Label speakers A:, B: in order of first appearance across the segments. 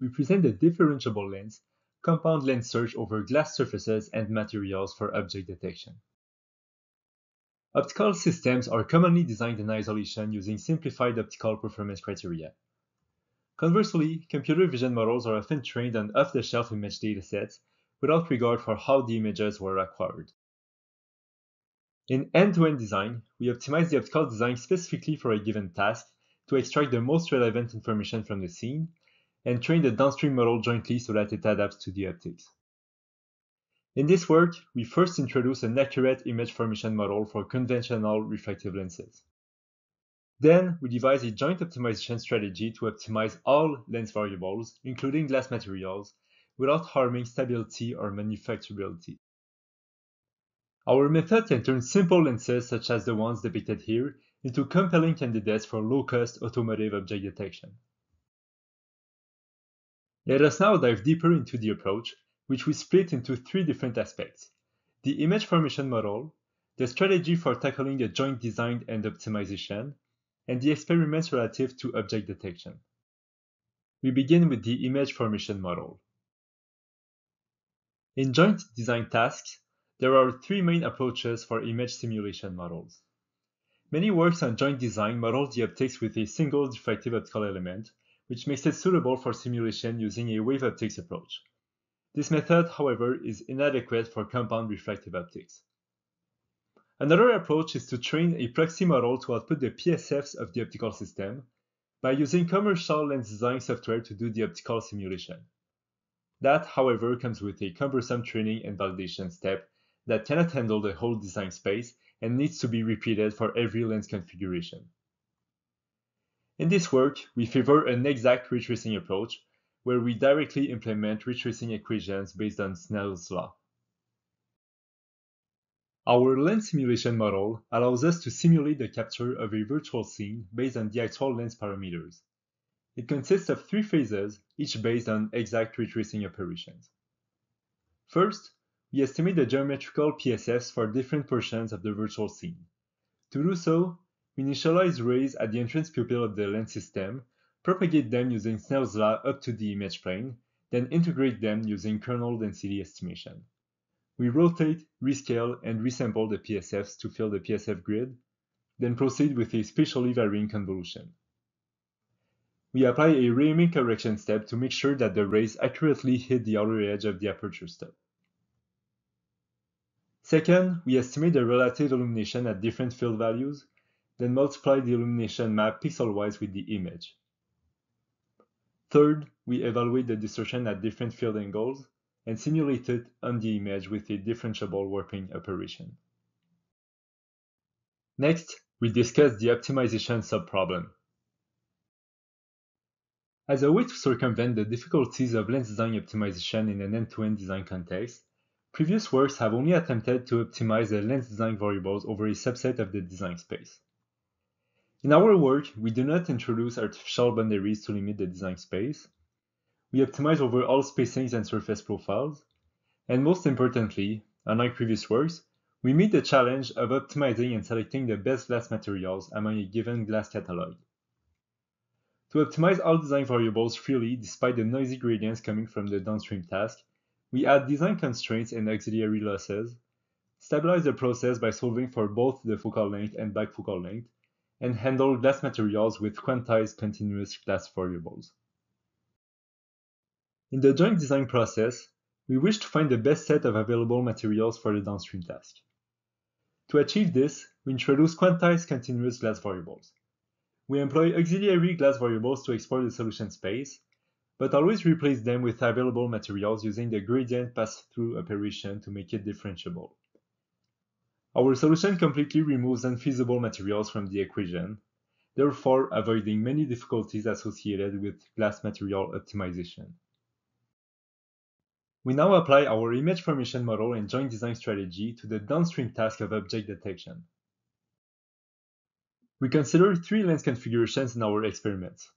A: we present the differentiable lens, compound lens search over glass surfaces and materials for object detection. Optical systems are commonly designed in isolation using simplified optical performance criteria. Conversely, computer vision models are often trained on off-the-shelf image datasets without regard for how the images were acquired. In end-to-end -end design, we optimize the optical design specifically for a given task to extract the most relevant information from the scene and train the downstream model jointly so that it adapts to the optics. In this work, we first introduce an accurate image formation model for conventional refractive lenses. Then, we devise a joint optimization strategy to optimize all lens variables, including glass materials, without harming stability or manufacturability. Our method can turn simple lenses such as the ones depicted here into compelling candidates for low-cost automotive object detection. Let us now dive deeper into the approach which we split into three different aspects. The image formation model, the strategy for tackling the joint design and optimization, and the experiments relative to object detection. We begin with the image formation model. In joint design tasks, there are three main approaches for image simulation models. Many works on joint design model the optics with a single diffractive optical element, which makes it suitable for simulation using a wave optics approach. This method, however, is inadequate for compound refractive optics. Another approach is to train a proxy model to output the PSFs of the optical system by using commercial lens design software to do the optical simulation. That, however, comes with a cumbersome training and validation step that cannot handle the whole design space and needs to be repeated for every lens configuration. In this work, we favor an exact ray tracing approach where we directly implement ray tracing equations based on Snell's law. Our lens simulation model allows us to simulate the capture of a virtual scene based on the actual lens parameters. It consists of three phases, each based on exact ray tracing operations. First, we estimate the geometrical PSFs for different portions of the virtual scene. To do so, we initialize rays at the entrance pupil of the lens system propagate them using Snell's law up to the image plane, then integrate them using kernel density estimation. We rotate, rescale, and resample the PSFs to fill the PSF grid, then proceed with a spatially varying convolution. We apply a ray aiming correction step to make sure that the rays accurately hit the outer edge of the aperture stop. Second, we estimate the relative illumination at different field values, then multiply the illumination map pixel-wise with the image. Third, we evaluate the distortion at different field angles and simulate it on the image with a differentiable warping operation. Next, we discuss the optimization subproblem. As a way to circumvent the difficulties of lens design optimization in an end-to-end -end design context, previous works have only attempted to optimize the lens design variables over a subset of the design space. In our work, we do not introduce artificial boundaries to limit the design space. We optimize over all spacings and surface profiles. And most importantly, unlike previous works, we meet the challenge of optimizing and selecting the best glass materials among a given glass catalog. To optimize all design variables freely despite the noisy gradients coming from the downstream task, we add design constraints and auxiliary losses, stabilize the process by solving for both the focal length and back focal length, and handle glass materials with quantized continuous glass variables. In the joint design process, we wish to find the best set of available materials for the downstream task. To achieve this, we introduce quantized continuous glass variables. We employ auxiliary glass variables to explore the solution space, but always replace them with available materials using the gradient pass-through operation to make it differentiable. Our solution completely removes unfeasible materials from the equation, therefore avoiding many difficulties associated with glass material optimization. We now apply our image formation model and joint design strategy to the downstream task of object detection. We consider three lens configurations in our experiments.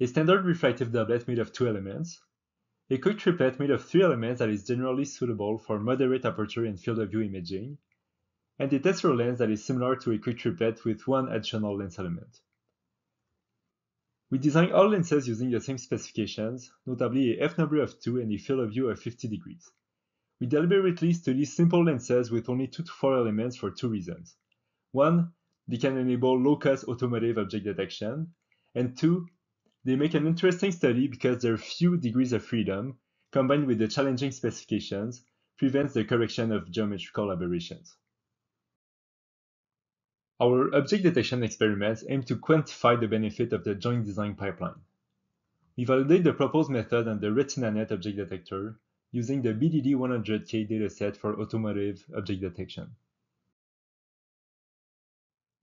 A: A standard refractive doublet made of two elements, a Cooke triplet made of three elements that is generally suitable for moderate aperture and field of view imaging, and a Tessar lens that is similar to a Cooke triplet with one additional lens element. We designed all lenses using the same specifications, notably a f-number of 2 and a field of view of 50 degrees. We deliberately study simple lenses with only 2 to 4 elements for two reasons. One, they can enable low-cost automotive object detection, and two, they make an interesting study because their few degrees of freedom, combined with the challenging specifications, prevents the correction of geometrical aberrations. Our object detection experiments aim to quantify the benefit of the joint design pipeline. We validate the proposed method on the RetinaNet object detector using the BDD100K dataset for automotive object detection.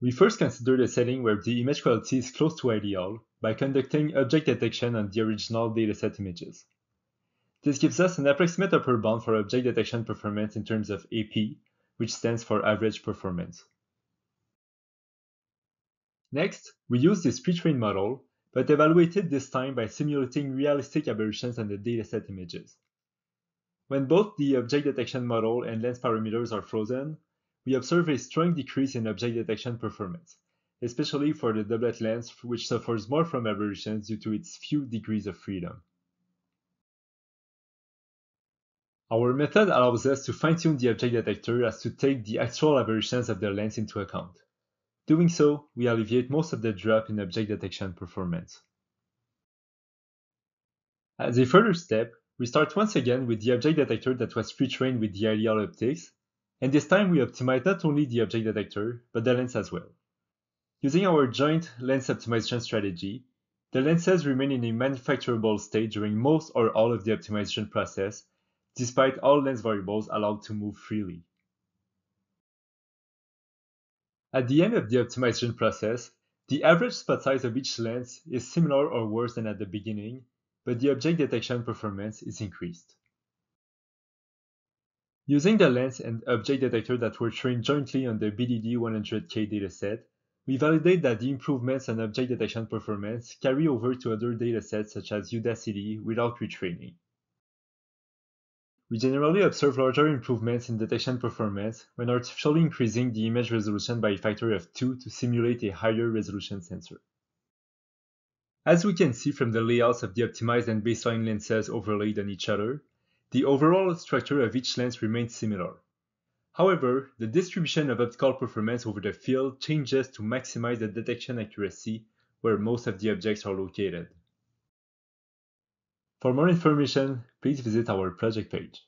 A: We first consider the setting where the image quality is close to ideal by conducting object detection on the original dataset images. This gives us an approximate upper bound for object detection performance in terms of AP, which stands for average performance. Next, we used this pre-trained model, but evaluated this time by simulating realistic aberrations on the dataset images. When both the object detection model and lens parameters are frozen, we observe a strong decrease in object detection performance, especially for the doublet lens which suffers more from aberrations due to its few degrees of freedom. Our method allows us to fine-tune the object detector as to take the actual aberrations of the lens into account. Doing so, we alleviate most of the drop in object detection performance. As a further step, we start once again with the object detector that was pre-trained with the ideal optics, and this time we optimize not only the object detector, but the lens as well. Using our joint lens optimization strategy, the lenses remain in a manufacturable state during most or all of the optimization process, despite all lens variables allowed to move freely. At the end of the optimization process, the average spot size of each lens is similar or worse than at the beginning, but the object detection performance is increased. Using the lens and object detector that were trained jointly on the BDD100K dataset, we validate that the improvements on object detection performance carry over to other datasets such as Udacity without retraining. We generally observe larger improvements in detection performance when artificially increasing the image resolution by a factor of 2 to simulate a higher resolution sensor. As we can see from the layouts of the optimized and baseline lenses overlaid on each other, the overall structure of each lens remains similar. However, the distribution of optical performance over the field changes to maximize the detection accuracy where most of the objects are located. For more information, please visit our project page.